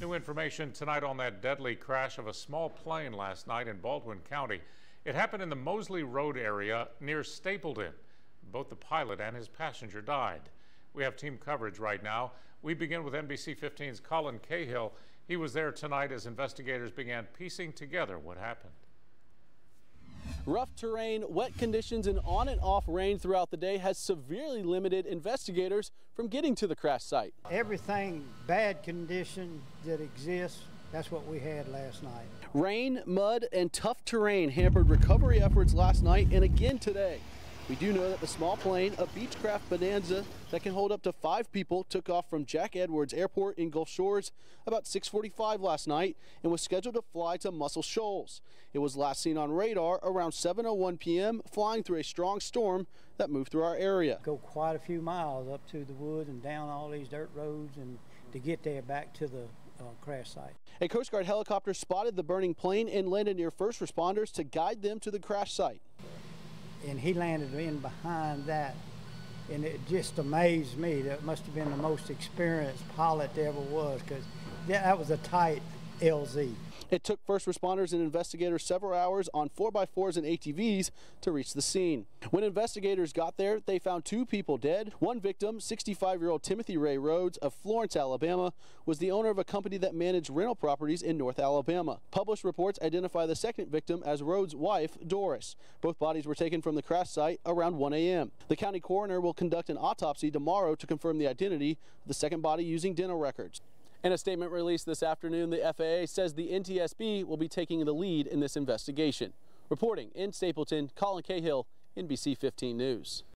New information tonight on that deadly crash of a small plane last night in Baldwin County. It happened in the Mosley Road area near Stapleton. Both the pilot and his passenger died. We have team coverage right now. We begin with NBC 15's Colin Cahill. He was there tonight as investigators began piecing together what happened. Rough terrain, wet conditions, and on and off rain throughout the day has severely limited investigators from getting to the crash site. Everything bad condition that exists, that's what we had last night. Rain, mud, and tough terrain hampered recovery efforts last night and again today. We do know that the small plane, a Beechcraft Bonanza that can hold up to five people, took off from Jack Edwards Airport in Gulf Shores about 6:45 last night and was scheduled to fly to Muscle Shoals. It was last seen on radar around 7:01 p.m., flying through a strong storm that moved through our area. Go quite a few miles up to the woods and down all these dirt roads and to get there back to the uh, crash site. A Coast Guard helicopter spotted the burning plane and landed near first responders to guide them to the crash site and he landed in behind that. And it just amazed me. That must have been the most experienced pilot there ever was because that was a tight LZ. It took first responders and investigators several hours on 4x4s and ATVs to reach the scene. When investigators got there, they found two people dead. One victim, 65-year-old Timothy Ray Rhodes of Florence, Alabama, was the owner of a company that managed rental properties in North Alabama. Published reports identify the second victim as Rhodes' wife, Doris. Both bodies were taken from the crash site around 1 a.m. The county coroner will conduct an autopsy tomorrow to confirm the identity of the second body using dental records. In a statement released this afternoon, the FAA says the NTSB will be taking the lead in this investigation. Reporting in Stapleton, Colin Cahill, NBC 15 News.